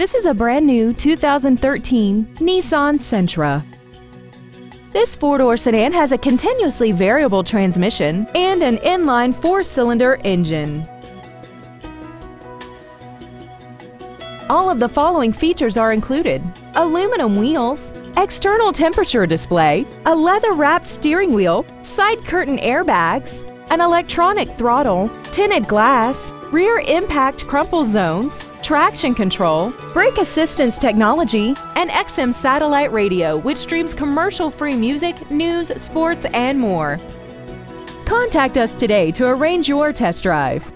This is a brand new 2013 Nissan Sentra. This four-door sedan has a continuously variable transmission and an inline four-cylinder engine. All of the following features are included. Aluminum wheels, external temperature display, a leather-wrapped steering wheel, side curtain airbags, an electronic throttle, tinted glass, rear impact crumple zones, traction control, brake assistance technology, and XM satellite radio which streams commercial-free music, news, sports, and more. Contact us today to arrange your test drive.